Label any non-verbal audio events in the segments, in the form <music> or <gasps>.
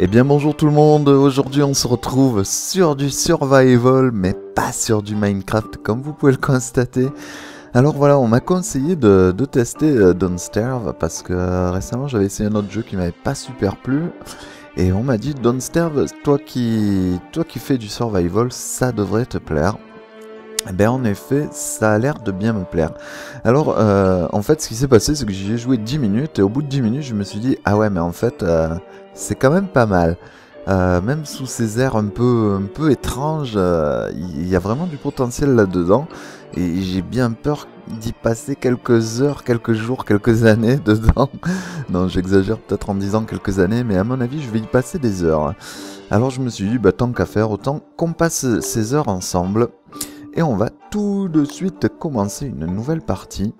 Eh bien bonjour tout le monde, aujourd'hui on se retrouve sur du survival mais pas sur du Minecraft comme vous pouvez le constater. Alors voilà, on m'a conseillé de, tester euh, Don't Starve parce que euh, récemment j'avais essayé un autre jeu qui m'avait pas super plu. Et on m'a dit Don't Starve, toi qui, fais du survival, ça devrait te plaire. Eh ben en effet, ça a l'air de bien me plaire. Alors, euh, en fait, ce qui s'est passé, c'est que j'ai joué 10 minutes, et au bout de 10 minutes, je me suis dit, ah ouais, mais en fait, c'est quand même pas mal. Euh, même sous ces airs un peu, un peu étranges, il y a vraiment du potentiel là-dedans. Et j'ai bien peur d'y passer quelques heures, quelques jours, quelques <laughs> années dedans. non, j'exagère peut-être en disant quelques années, mais à mon avis, je vais y passer des heures. Alors je me suis dit, bah, tant qu'à faire, autant qu'on passe ces heures ensemble. Et on va tout de suite commencer une nouvelle partie.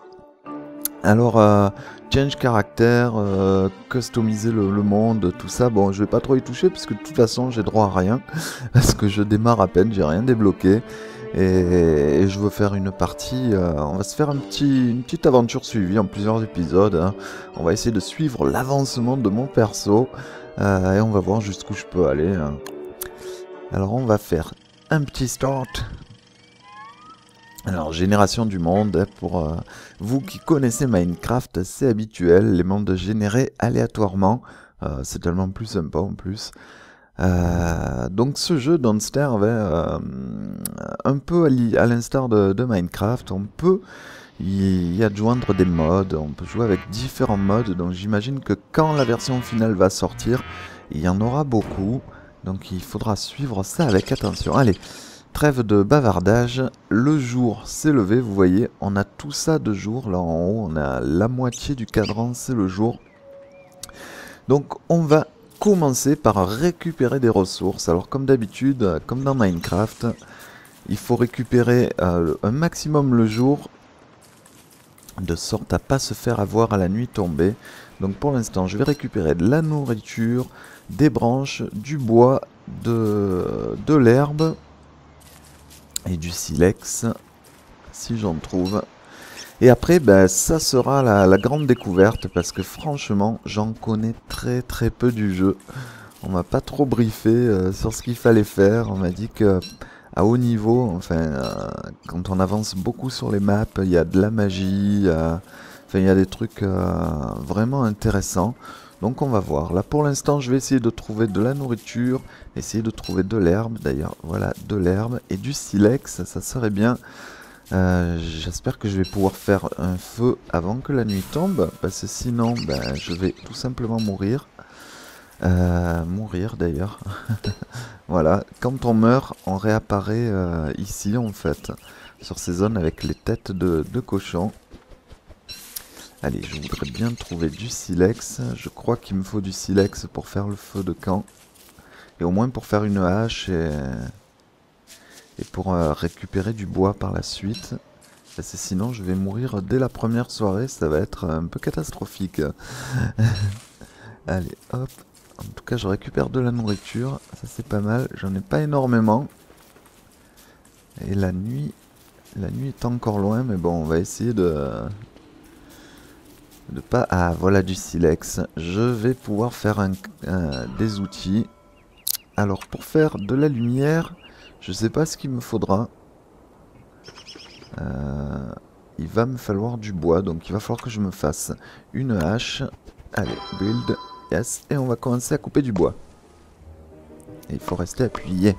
Alors, euh, change caractère, euh, customiser le, monde, tout ça, bon, je vais pas trop y toucher puisque de toute façon j'ai droit à rien. <laughs> Parce que je démarre à peine, j'ai rien débloqué. Et, je veux faire une partie, euh, on va se faire une petite aventure suivie en plusieurs épisodes. Hein. On va essayer de suivre l'avancement de mon perso. et on va voir jusqu'où je peux aller. Hein. Alors on va faire un petit start alors, génération du monde, pour euh, vous qui connaissez Minecraft, c'est habituel, les mondes générés aléatoirement, euh, c'est tellement plus sympa en plus. Euh, donc ce jeu Downstairs un peu à l'instar de, Minecraft, on peut y, adjoindre des modes, on peut jouer avec différents modes, donc j'imagine que quand la version finale va sortir, il y en aura beaucoup, donc il faudra suivre ça avec attention. Allez, Trêve de bavardage, le jour s'est levé, vous voyez, on a tout ça de jour, là en haut, on a la moitié du cadran, c'est le jour. Donc on va commencer par récupérer des ressources. Alors comme d'habitude, comme dans Minecraft, il faut récupérer euh, un maximum le jour, de sorte à pas se faire avoir à la nuit tombée. Donc pour l'instant, je vais récupérer de la nourriture, des branches, du bois, de, de l'herbe, et du silex, si j'en trouve. Et après, ben, ça sera la, grande découverte, parce que franchement, j'en connais très très peu du jeu. On m'a pas trop briefé euh, sur ce qu'il fallait faire. On m'a dit que à haut niveau, enfin, euh, quand on avance beaucoup sur les maps, il y a de la magie, il y a des trucs euh, vraiment intéressants. Donc on va voir. Là pour l'instant je vais essayer de trouver de la nourriture, essayer de trouver de l'herbe d'ailleurs. Voilà, de l'herbe et du silex, ça serait bien. Euh, j'espère que je vais pouvoir faire un feu avant que la nuit tombe, parce que sinon ben, je vais tout simplement mourir. Euh, mourir d'ailleurs. <laughs> voilà, quand on meurt, on réapparaît euh, ici en fait, sur ces zones avec les têtes de, de cochon. Allez, je voudrais bien trouver du silex. Je crois qu'il me faut du silex pour faire le feu de camp. Et au moins pour faire une hache et, et pour euh, récupérer du bois par la suite. Parce que sinon je vais mourir dès la première soirée, ça va être un peu catastrophique. <laughs> Allez, hop. En tout cas, je récupère de la nourriture. Ça, c'est pas mal. J'en ai pas énormément. Et la nuit... La nuit est encore loin, mais bon, on va essayer de, de pas... Ah, voilà du silex. Je vais pouvoir faire des outils. Alors, pour faire de la lumière, je sais pas ce qu'il me faudra. Euh, il va me falloir du bois, donc il va falloir que je me fasse une hache. Allez, build, yes, et on va commencer à couper du bois. Et il faut rester appuyé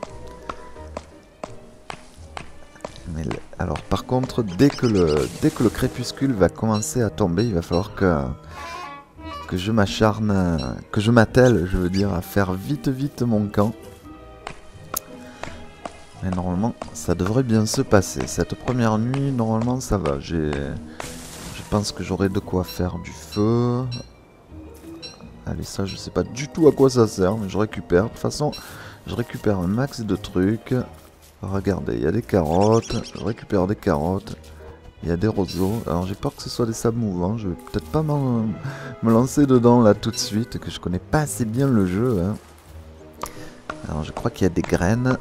alors par contre, dès que, le, crépuscule va commencer à tomber, il va falloir que, je m'acharne, que je m'attelle, je veux dire, à faire vite vite mon camp. Et normalement, ça devrait bien se passer. Cette première nuit, normalement, ça va. Je pense que j'aurai de quoi faire du feu. Allez, ça, je sais pas du tout à quoi ça sert, mais je récupère. De toute façon, je récupère un max de trucs. Regardez, il y a des carottes. Je récupère des carottes. Il y a des roseaux. Alors j'ai peur que ce soit des sables mouvants. Je vais peut-être pas me lancer dedans là tout de suite. Que je connais pas assez bien le jeu. Hein. Alors je crois qu'il y a des graines.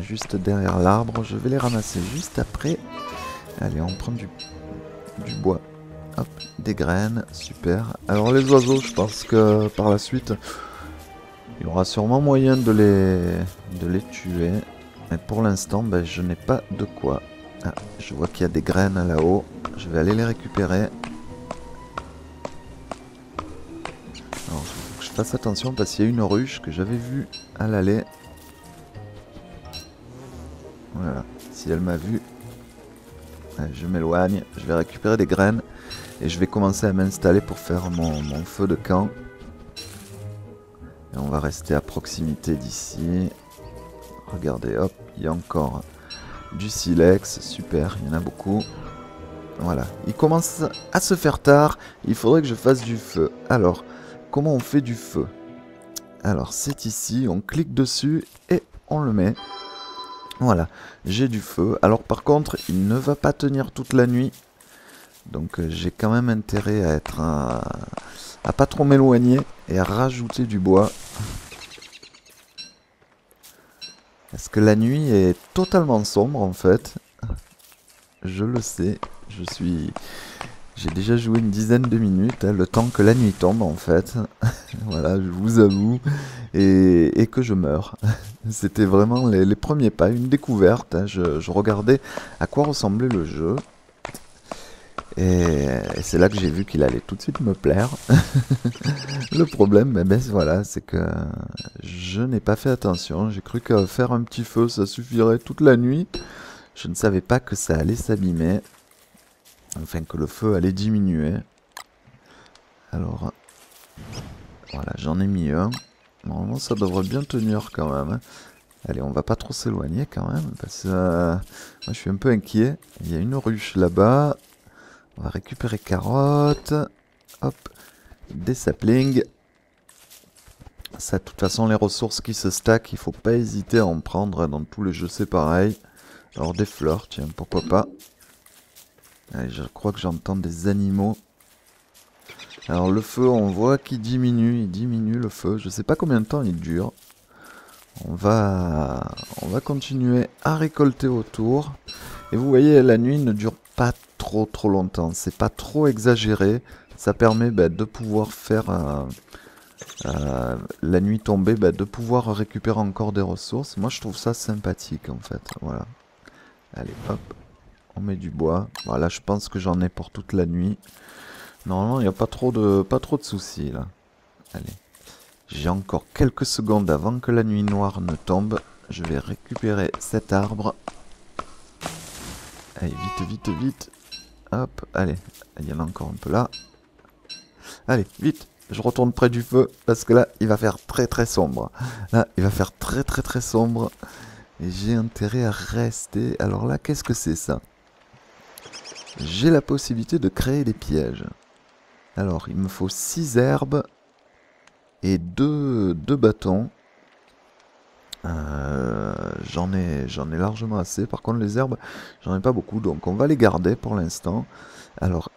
Juste derrière l'arbre. Je vais les ramasser juste après. Allez, on prend du, du bois. Hop, des graines. Super. Alors les oiseaux, je pense que par la suite... Il y aura sûrement moyen de les, de les tuer. Mais pour l'instant, ben, je n'ai pas de quoi. Ah, je vois qu'il y a des graines là-haut. Je vais aller les récupérer. Alors, il faut que je fasse attention parce qu'il y a une ruche que j'avais vue à l'aller. Voilà, si elle m'a vu, je m'éloigne, je vais récupérer des graines et je vais commencer à m'installer pour faire mon, feu de camp. Et on va rester à proximité d'ici. Regardez, hop, il y a encore du silex, super, il y en a beaucoup. Voilà, il commence à se faire tard, il faudrait que je fasse du feu. Alors, comment on fait du feu? Alors, c'est ici, on clique dessus et on le met. Voilà, j'ai du feu. Alors par contre, il ne va pas tenir toute la nuit. Donc euh, j'ai quand même intérêt à être à pas trop m'éloigner et à rajouter du bois. Parce que la nuit est totalement sombre en fait. Je le sais, je suis j'ai déjà joué une dizaine de minutes, hein, le temps que la nuit tombe en fait. <laughs> voilà, je vous avoue. Et, que je meurs. <laughs> C'était vraiment les, premiers pas, une découverte. Hein. Je, regardais à quoi ressemblait le jeu. Et, c'est là que j'ai vu qu'il allait tout de suite me plaire. <laughs> le problème, ben, voilà, c'est que je n'ai pas fait attention. J'ai cru que faire un petit feu, ça suffirait toute la nuit. Je ne savais pas que ça allait s'abîmer. Enfin, que le feu allait diminuer. Alors, voilà, j'en ai mis un. Normalement, ça devrait bien tenir quand même. Hein. Allez, on va pas trop s'éloigner quand même, parce que euh, moi, je suis un peu inquiet. Il y a une ruche là-bas. On va récupérer carottes. Hop, des saplings. Ça, de toute façon, les ressources qui se stackent, il faut pas hésiter à en prendre. Dans tous les jeux, c'est pareil. Alors, des fleurs, tiens, pourquoi pas je crois que j'entends des animaux. Alors le feu, on voit qu'il diminue, il diminue le feu. Je sais pas combien de temps il dure. On va, on va continuer à récolter autour. Et vous voyez, la nuit ne dure pas trop trop longtemps. C'est pas trop exagéré. Ça permet bah, de pouvoir faire euh, euh, la nuit tombée, bah, de pouvoir récupérer encore des ressources. Moi, je trouve ça sympathique en fait. Voilà. Allez, hop. On met du bois. Voilà, je pense que j'en ai pour toute la nuit. Normalement, il n'y a pas trop de, pas trop de soucis là. Allez. J'ai encore quelques secondes avant que la nuit noire ne tombe. Je vais récupérer cet arbre. Allez, vite, vite, vite. Hop, allez. Il y en a encore un peu là. Allez, vite. Je retourne près du feu parce que là, il va faire très très sombre. Là, il va faire très très très sombre. Et j'ai intérêt à rester. Alors là, qu'est-ce que c'est ça? J'ai la possibilité de créer des pièges. Alors, il me faut 6 herbes et 2 deux, bâtons. Euh, j'en ai, j'en ai largement assez. Par contre, les herbes, j'en ai pas beaucoup, donc on va les garder pour l'instant. Alors,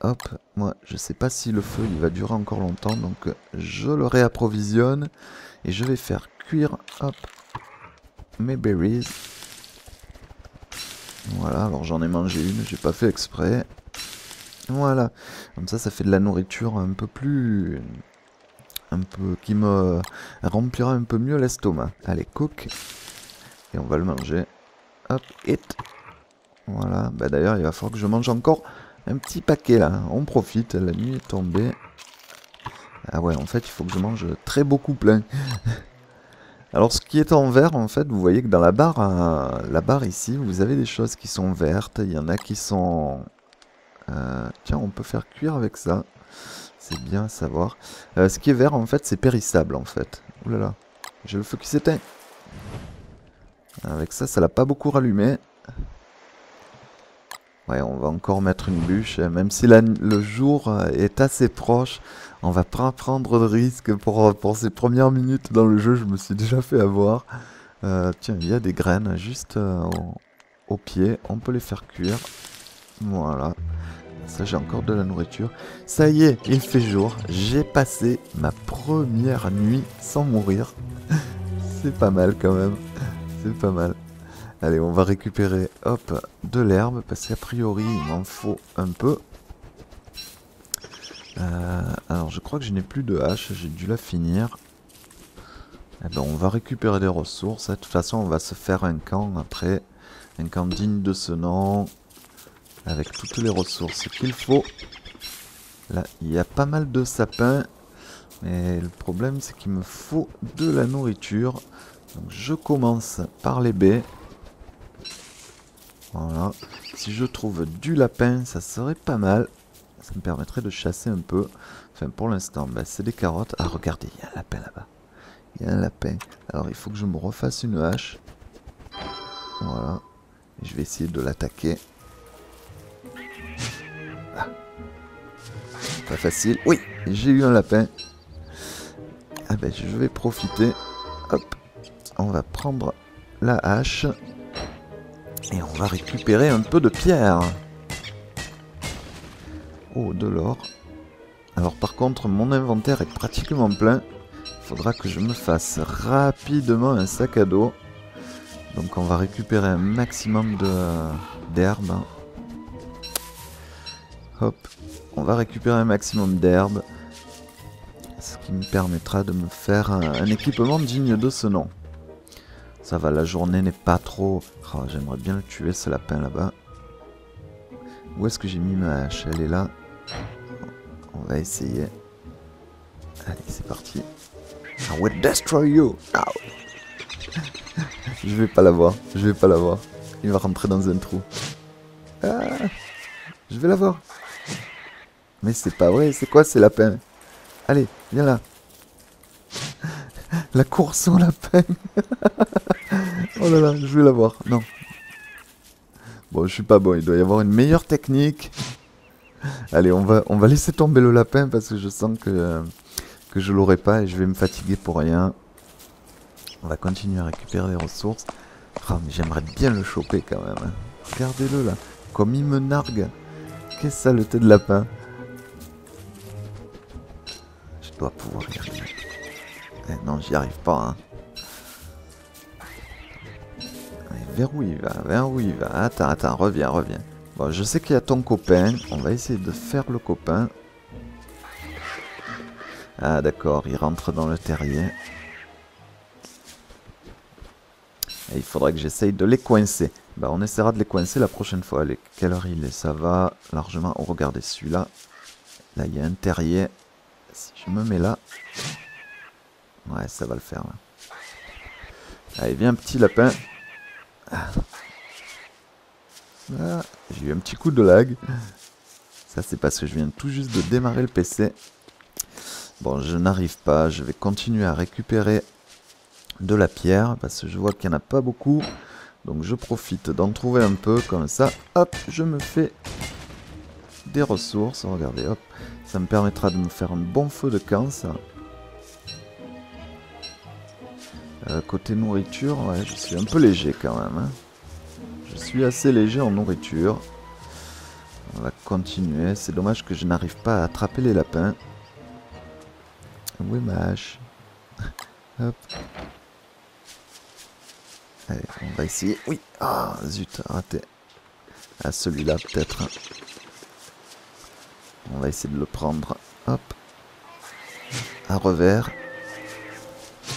hop, moi, je sais pas si le feu il va durer encore longtemps, donc je le réapprovisionne et je vais faire cuire, hop, mes berries. Voilà, alors j'en ai mangé une, j'ai pas fait exprès. Voilà, comme ça, ça fait de la nourriture un peu plus... Un peu... qui me remplira un peu mieux l'estomac. Allez, cook. Et on va le manger. Hop, hit. Voilà, bah d'ailleurs, il va falloir que je mange encore un petit paquet là. On profite, la nuit est tombée. Ah ouais, en fait, il faut que je mange très beaucoup plein. <laughs> Alors ce qui est en vert, en fait, vous voyez que dans la barre, euh, la barre ici, vous avez des choses qui sont vertes. Il y en a qui sont... Euh, tiens, on peut faire cuire avec ça. C'est bien à savoir. Euh, ce qui est vert, en fait, c'est périssable, en fait. Ouh j'ai le feu qui s'éteint. Avec ça, ça l'a pas beaucoup rallumé. Ouais, on va encore mettre une bûche, hein. même si le jour euh, est assez proche, on va pas prendre de risque pour, euh, pour ces premières minutes dans le jeu, je me suis déjà fait avoir. Tiens, il y a des graines juste au, pied, on peut les faire cuire. Voilà, ça j'ai encore de la nourriture. Ça y est, il fait jour, j'ai passé ma première nuit sans mourir. <laughs> C'est pas mal quand même, c'est pas mal. Allez, on va récupérer, hop, de l'herbe, parce qu'a priori, il m'en faut un peu. Euh, alors, je crois que je n'ai plus de hache, j'ai dû la finir. Eh ben, on va récupérer des ressources. De toute façon, on va se faire un camp après. Un camp digne de ce nom. Avec toutes les ressources qu'il faut. Là, il y a pas mal de sapins. Mais le problème, c'est qu'il me faut de la nourriture. Donc, je commence par les baies. Voilà. Si je trouve du lapin, ça serait pas mal. Ça me permettrait de chasser un peu. Enfin, pour l'instant, ben, c'est des carottes. Ah, regardez, il y a un lapin là-bas. Il y a un lapin. Alors, il faut que je me refasse une hache. Voilà. Et je vais essayer de l'attaquer. Pas facile. Oui, j'ai eu un lapin. Ah ben, je vais profiter. Hop. On va prendre la hache. Et on va récupérer un peu de pierre. Oh, de l'or. Alors par contre, mon inventaire est pratiquement plein. Il faudra que je me fasse rapidement un sac à dos. Donc on va récupérer un maximum d'herbe. Hop, on va récupérer un maximum d'herbe. Ce qui me permettra de me faire un équipement digne de ce nom. Ça va, la journée n'est pas trop... Oh, J'aimerais bien le tuer, ce lapin là-bas. Où est-ce que j'ai mis ma hache Elle est là. On va essayer. Allez, c'est parti. I will destroy you. je vais pas l'avoir. Je vais pas l'avoir. Il va rentrer dans un trou. Ah, je vais l'avoir. Mais c'est pas vrai. C'est quoi ces lapins Allez, viens là. La course au lapin. <laughs> oh là là, je vais l'avoir. Non. Bon, je suis pas bon. Il doit y avoir une meilleure technique. Allez, on va, on va laisser tomber le lapin parce que je sens que, que je l'aurai pas et je vais me fatiguer pour rien. On va continuer à récupérer les ressources. Oh, mais j'aimerais bien le choper quand même. Hein. Regardez-le là. Comme il me nargue. Quelle saleté de lapin? Pouvoir y arriver. Eh non, j'y arrive pas. Hein. Vers où il va Vers où il va? Attends, attends, reviens, reviens. Bon, je sais qu'il y a ton copain. On va essayer de faire le copain. Ah d'accord, il rentre dans le terrier. Il faudrait que j'essaye de les coincer. Bah on essaiera de les coincer la prochaine fois. Allez, quelle heure il est? Ça va largement. Oh, regardez celui-là. Là, il y a un terrier. Je me mets là... Ouais, ça va le faire. Allez, viens, petit lapin. Ah. Ah, j'ai eu un petit coup de lag. Ça, c'est parce que je viens tout juste de démarrer le PC. Bon, je n'arrive pas. Je vais continuer à récupérer de la pierre parce que je vois qu'il n'y en a pas beaucoup. Donc, je profite d'en trouver un peu comme ça. Hop, je me fais des ressources. Regardez, hop. Ça me permettra de me faire un bon feu de camp, ça. Euh, côté nourriture, ouais, je suis un peu léger quand même. Hein. Je suis assez léger en nourriture. On va continuer. C'est dommage que je n'arrive pas à attraper les lapins. Où est ma hache? <laughs> Hop. Allez, on va essayer. Oui. Ah, zut, raté. Ah, celui-là peut-être. On va essayer de le prendre. Hop. À revers.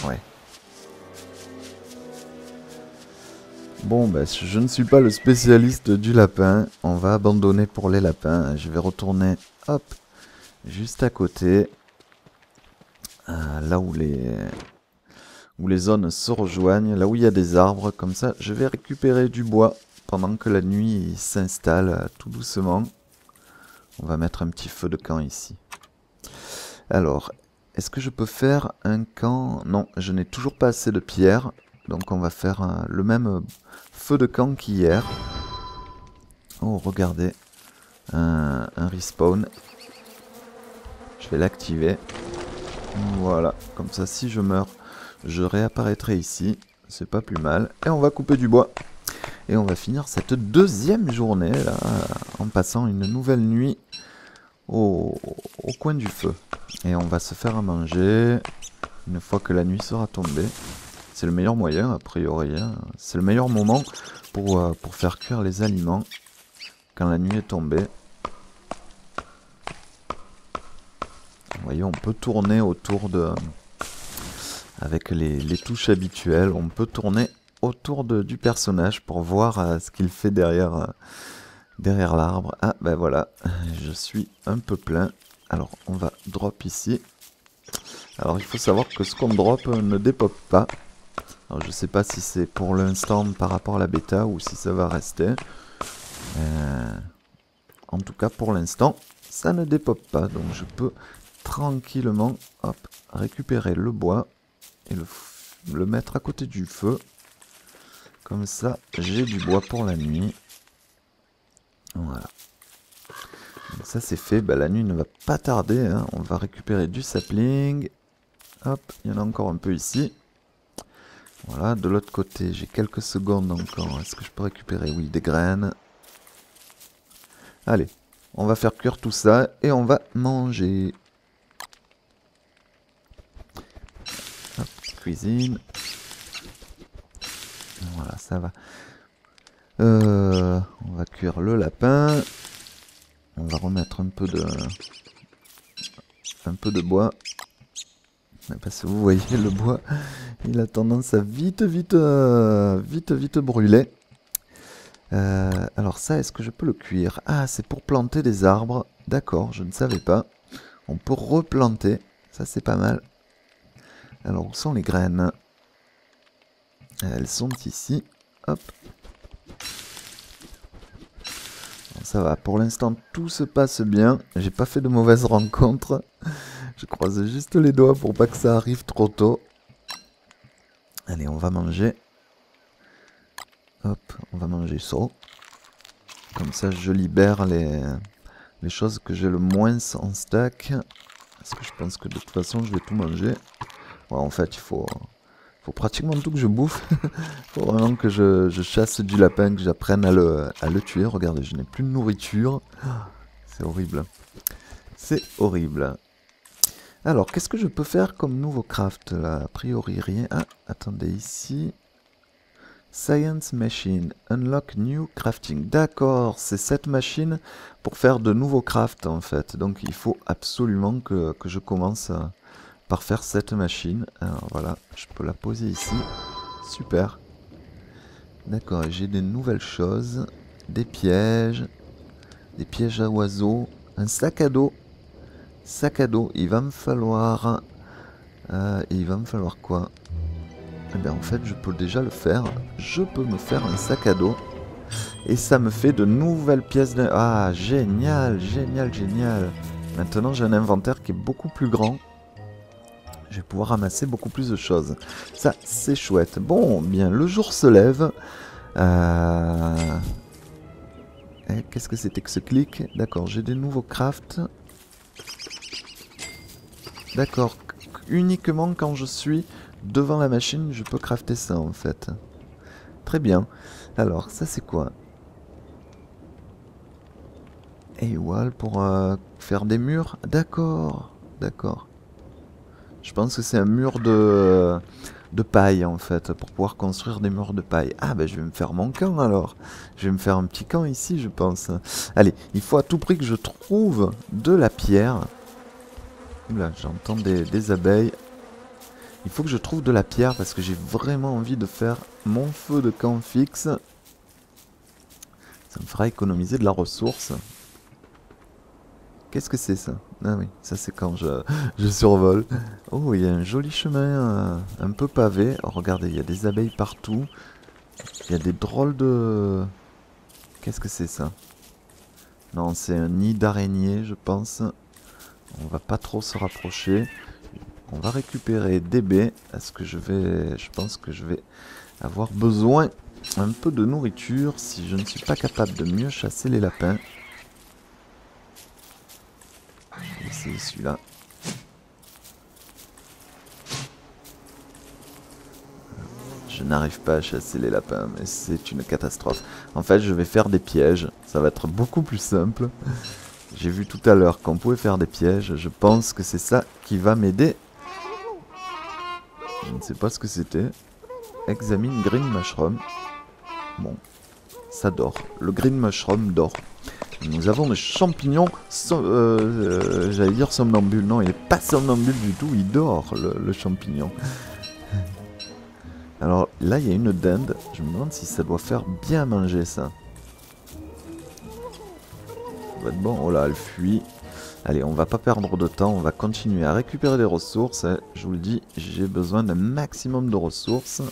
Ouais. Bon, bah, je ne suis pas le spécialiste du lapin. On va abandonner pour les lapins. Je vais retourner, hop, juste à côté. Euh, là où les, où les zones se rejoignent, là où il y a des arbres. Comme ça, je vais récupérer du bois pendant que la nuit s'installe euh, tout doucement. On va mettre un petit feu de camp ici. Alors, est-ce que je peux faire un camp? Non, je n'ai toujours pas assez de pierres. Donc on va faire le même feu de camp qu'hier. Oh, regardez. Un, respawn. Je vais l'activer. Voilà. Comme ça, si je meurs, je réapparaîtrai ici. C'est pas plus mal. Et on va couper du bois. Et on va finir cette deuxième journée, là, en passant une nouvelle nuit au, coin du feu. Et on va se faire à manger une fois que la nuit sera tombée. C'est le meilleur moyen, a priori. Hein. C'est le meilleur moment pour, euh, pour faire cuire les aliments quand la nuit est tombée. Vous voyez, on peut tourner autour de, avec les, touches habituelles. On peut tourner autour du personnage pour voir euh, ce qu'il fait derrière, euh, derrière l'arbre. Ah ben voilà, je suis un peu plein. Alors on va drop ici. Alors il faut savoir que ce qu'on drop ne dépop pas. Alors je sais pas si c'est pour l'instant par rapport à la bêta ou si ça va rester. Euh, en tout cas pour l'instant ça ne dépop pas. Donc je peux tranquillement récupérer le bois et le mettre à côté du feu. Comme ça j'ai du bois pour la nuit. Voilà. ça c'est fait, bah, la nuit ne va pas tarder, hein. on va récupérer du sapling. Hop, il y en a encore un peu ici. Voilà, de l'autre côté, j'ai quelques secondes encore. Est-ce que je peux récupérer Oui, des graines? Allez, on va faire cuire tout ça et on va manger. Hop, cuisine. Voilà, ça va. Euh, on va cuire le lapin. On va remettre un peu de bois. Parce que vous voyez le bois, il a tendance à vite vite euh, vite vite brûler. Euh, alors ça, est-ce que je peux le cuire? Ah, c'est pour planter des arbres. D'accord, je ne savais pas. On peut replanter. Ça, c'est pas mal. Alors, où sont les graines? Elles sont ici. Hop. Ça va, pour l'instant, tout se passe bien. J'ai pas fait de mauvaises rencontres. je croise juste les doigts pour pas que ça arrive trop tôt. Allez, on va manger. Hop, on va manger ça. Comme ça, je libère les, les choses que j'ai le moins en stack. Parce que je pense que de toute façon, je vais tout manger. en fait, il faut, faut pratiquement tout que je bouffe. <laughs> Faut vraiment que je, chasse du lapin, que j'apprenne à le, à tuer. Regardez, je n'ai plus de nourriture. <gasps> C'est horrible. C'est horrible. Alors, qu'est-ce que je peux faire comme nouveau craft là? A priori, rien. Ah, attendez, ici. Science Machine, Unlock New Crafting. D'accord, c'est cette machine pour faire de nouveaux crafts en fait. Donc il faut absolument que, je commence par faire cette machine. Alors voilà, je peux la poser ici. Super. D'accord, j'ai des nouvelles choses. Des pièges. Des pièges à oiseaux. Un sac à dos. Sac à dos, il va me falloir... Euh, il va me falloir quoi? Eh bien en fait je peux déjà le faire. Je peux me faire un sac à dos. Et ça me fait de nouvelles pièces de... Ah génial, génial, génial. Maintenant j'ai un inventaire qui est beaucoup plus grand. Je vais pouvoir ramasser beaucoup plus de choses. Ça c'est chouette. Bon, bien le jour se lève. Euh... Eh, qu'est-ce que c'était que ce clic? D'accord, j'ai des nouveaux crafts. D'accord, uniquement quand je suis devant la machine, je peux crafter ça en fait. Très bien. Alors, ça c'est quoi? Et wall pour euh, faire des murs D'accord, d'accord. Je pense que c'est un mur de, de paille en fait, pour pouvoir construire des murs de paille. Ah ben je vais me faire mon camp alors. Je vais me faire un petit camp ici je pense. Allez, il faut à tout prix que je trouve de la pierre. Là, j'entends des abeilles. Il faut que je trouve de la pierre parce que j'ai vraiment envie de faire mon feu de camp fixe. Ça me fera économiser de la ressource. Qu'est-ce que c'est ça? Ah oui, ça c'est quand je, survole. Oh, il y a un joli chemin euh, un peu pavé. Oh, regardez, il y a des abeilles partout. Il y a des drôles de... Qu'est-ce que c'est ça? Non, c'est un nid d'araignée, je pense. On va pas trop se rapprocher. On va récupérer des baies. Est-ce que je vais... Je pense que je vais avoir besoin un peu de nourriture si je ne suis pas capable de mieux chasser les lapins. Celui-là. Je n'arrive pas à chasser les lapins, mais c'est une catastrophe. En fait, je vais faire des pièges. Ça va être beaucoup plus simple. J'ai vu tout à l'heure qu'on pouvait faire des pièges. Je pense que c'est ça qui va m'aider je ne sais pas ce que c'était. Examine green mushroom. Bon, ça dort. Le green mushroom dort. Nous avons des champignons, euh, euh, j'allais dire somnambule. Non, il n'est pas somnambule du tout, il dort, le, champignon. <laughs> Alors là, il y a une dinde. Je me demande si ça doit faire bien manger ça. Ça doit être bon. Oh là, elle fuit. Allez, on va pas perdre de temps. On va continuer à récupérer des ressources. Je vous le dis, j'ai besoin d'un maximum de ressources.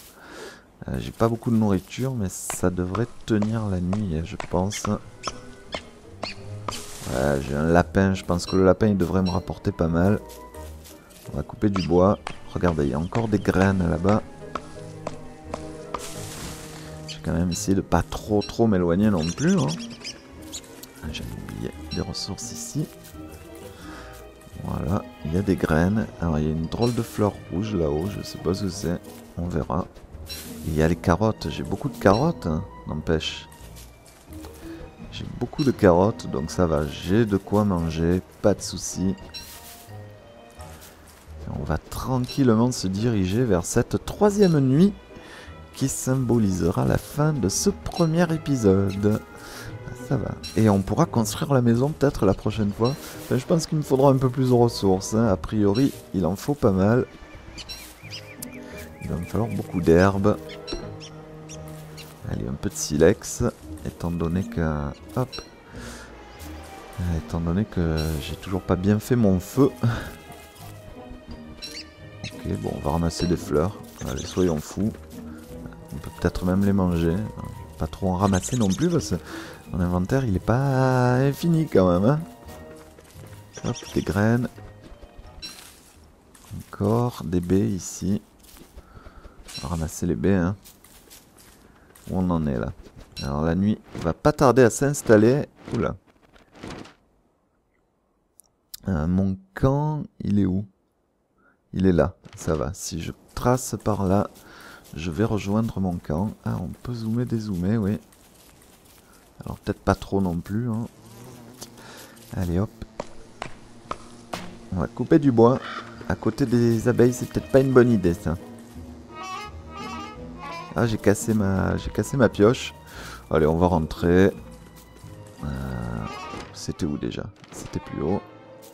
Euh, j'ai pas beaucoup de nourriture, mais ça devrait tenir la nuit, je pense. J'ai un lapin. Je pense que le lapin, il devrait me rapporter pas mal. On va couper du bois. Regardez, il y a encore des graines là-bas. J'ai quand même essayé de pas trop trop m'éloigner non plus. Hein. Ah, J'ai oublié des ressources ici. Voilà, il y a des graines. Alors il y a une drôle de fleur rouge là-haut, je sais pas ce que c'est. On verra. Il y a les carottes, j'ai beaucoup de carottes, hein, n'empêche. J'ai beaucoup de carottes, donc ça va, j'ai de quoi manger, pas de soucis. On va tranquillement se diriger vers cette troisième nuit qui symbolisera la fin de ce premier épisode. Ça va. Et on pourra construire la maison peut-être la prochaine fois. je pense qu'il me faudra un peu plus de ressources. Hein. A priori, il en faut pas mal. Il va me falloir beaucoup d'herbes. Allez, un peu de silex. Étant donné que... Hop. Étant donné que j'ai toujours pas bien fait mon feu. ok, bon, on va ramasser des fleurs. Allez, soyons fous. On peut peut-être même les manger. Pas trop en ramasser non plus parce que mon inventaire il est pas infini quand même. Hein. Hop, des graines. Encore des baies ici. On va ramasser les baies. Hein. Où on en est là? Alors la nuit va pas tarder à s'installer. Oula. Euh, mon camp, il est où? Il est là, ça va. Si je trace par là, je vais rejoindre mon camp. Ah, on peut zoomer, dézoomer, oui. Alors peut-être pas trop non plus. Hein. Allez hop. On va couper du bois. À côté des abeilles, c'est peut-être pas une bonne idée ça. Ah, j'ai cassé ma, j'ai cassé ma pioche. Allez, on va rentrer. Euh, c'était où déjà? C'était plus haut.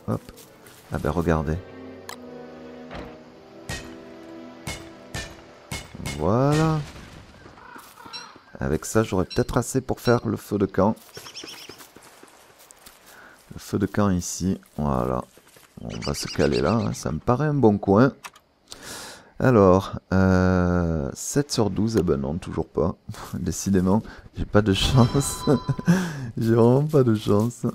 Hop. Ah ben regardez. Voilà. Avec ça, j'aurais peut-être assez pour faire le feu de camp. Le feu de camp ici. Voilà. On va se caler là. Hein. Ça me paraît un bon coin. Alors, euh, 7 sur 12, eh ben non, toujours pas. <laughs> Décidément, j'ai pas de chance. <laughs> j'ai vraiment pas de chance.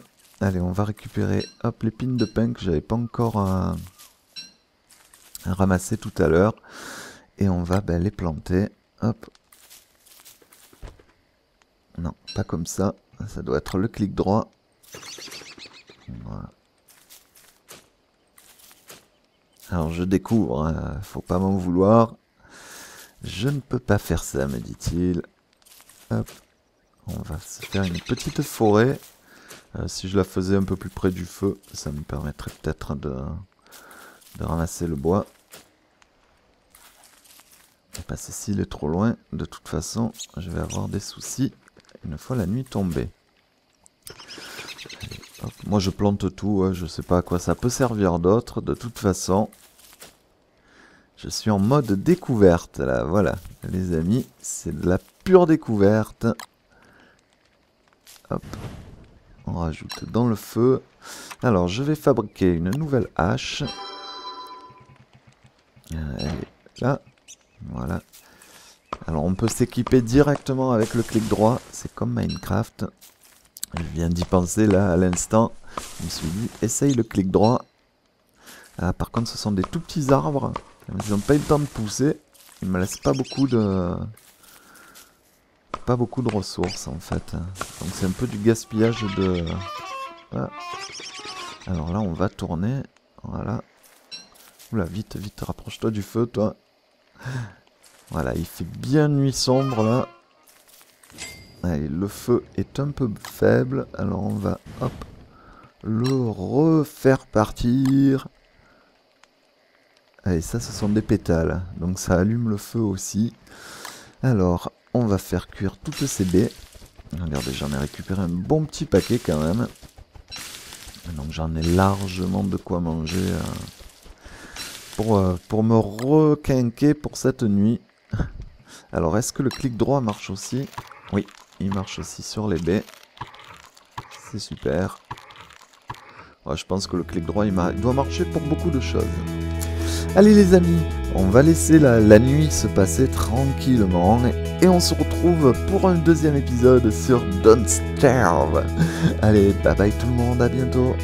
Allez, on va récupérer hop, l'épine de pain que j'avais pas encore euh, ramassé tout à l'heure. Et on va ben, les planter. Hop. Non, pas comme ça. Ça doit être le clic droit. Voilà. Alors je découvre, hein, faut pas m'en vouloir. Je ne peux pas faire ça, me dit-il. Hop. On va se faire une petite forêt. Euh, si je la faisais un peu plus près du feu, ça me permettrait peut-être de, ramasser le bois. Parce que s'il est trop loin, de toute façon, je vais avoir des soucis une fois la nuit tombée. Moi je plante tout, hein, je sais pas à quoi ça peut servir d'autre, de toute façon. Je suis en mode découverte là, voilà. Les amis, c'est de la pure découverte. Hop. On rajoute dans le feu. Alors je vais fabriquer une nouvelle hache. Euh, là. Voilà. Alors on peut s'équiper directement avec le clic droit. C'est comme Minecraft. Je viens d'y penser là à l'instant. Je me suis dit, essaye le clic droit. Ah, par contre, ce sont des tout petits arbres. Ils n'ont pas eu le temps de pousser. Ils me laissent pas beaucoup de... Pas beaucoup de ressources en fait. Donc c'est un peu du gaspillage de... Alors là, on va tourner. Voilà. Oula, vite, vite, rapproche-toi du feu, toi. Voilà, il fait bien nuit sombre là. Allez, le feu est un peu faible. Alors on va, hop, le refaire partir. Allez, ça, ce sont des pétales. Donc ça allume le feu aussi. Alors, on va faire cuire toutes ces baies. Regardez, j'en ai récupéré un bon petit paquet quand même. Donc j'en ai largement de quoi manger euh, pour, euh, pour me requinquer pour cette nuit. Alors, est-ce que le clic droit marche aussi? Oui, il marche aussi sur les baies. C'est super. je pense que le clic droit, il, doit marcher pour beaucoup de choses. Allez les amis, on va laisser la, nuit se passer tranquillement et on se retrouve pour un deuxième épisode sur Don't Starve. Allez, bye bye tout le monde, à bientôt.